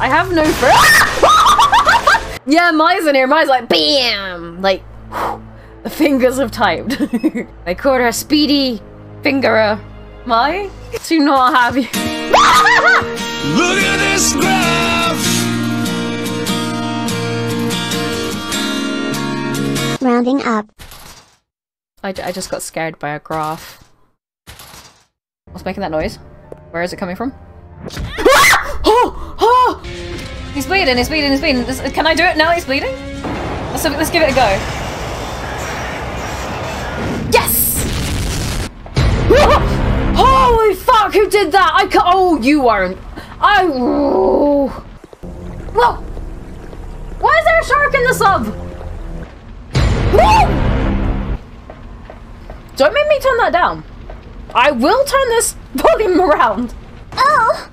I have no friends. yeah, Mai's in here. Mai's like, BAM! Like, the fingers have typed. I called her Speedy Fingerer. Mai? Do not have you. Look at this graph. Rounding up. I, I just got scared by a graph. What's making that noise? Where is it coming from? oh! Oh! He's bleeding, he's bleeding, he's bleeding. This, can I do it now he's bleeding? Let's, let's give it a go. Yes! Holy fuck, who did that? I ca- Oh, you weren't. I- oh. Whoa! Why is there a shark in the sub? Don't make me turn that down. I will turn this volume around. Oh!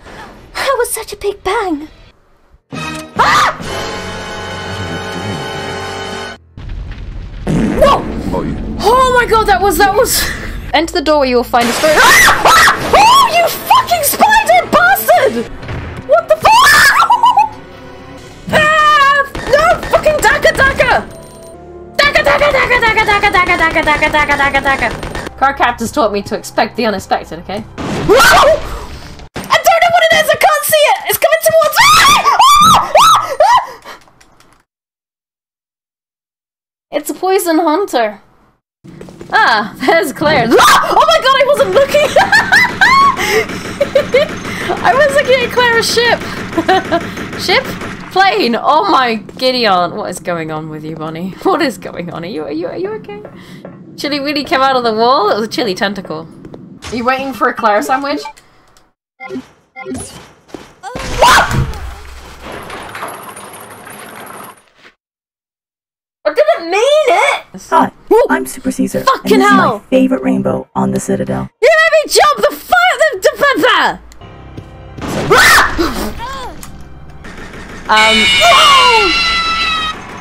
That was such a big bang! Ah! Whoa! Oh my god, that was that was. Enter the door where you will find a story. Ah! Ah! Oh, you fucking spider bastard! What the fuck? ah! No, fucking daka daka! Daka daka daka daka daka daka daka daka daka daka Car captors taught me to expect the unexpected. Okay. Whoa! I don't know what it is. I can't see it. It's coming towards me. It's a poison hunter. Ah, there's Claire. Oh my god, I wasn't looking! I was looking at Claire's ship! ship? Plane! Oh my Gideon! What is going on with you, Bonnie? What is going on? Are you, are you, are you okay? Chili Willy came out of the wall? It was a chili tentacle. Are you waiting for a Claire sandwich? I didn't mean it! Hi, I'm Super Caesar. Fucking and this hell! is my favorite rainbow on the Citadel. You made me jump the fire the, the, the, the. Um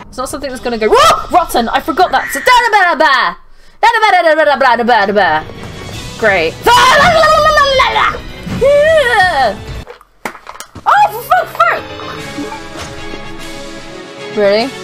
It's not something that's gonna go rotten, I forgot that. So Great. Oh, fuck, fuck! Ready?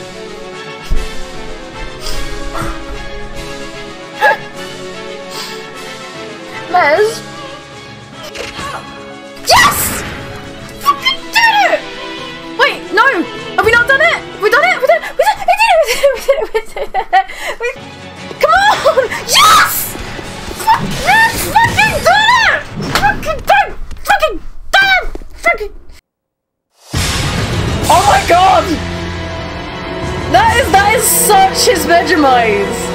Oh my god! That is that is such his Vegemite!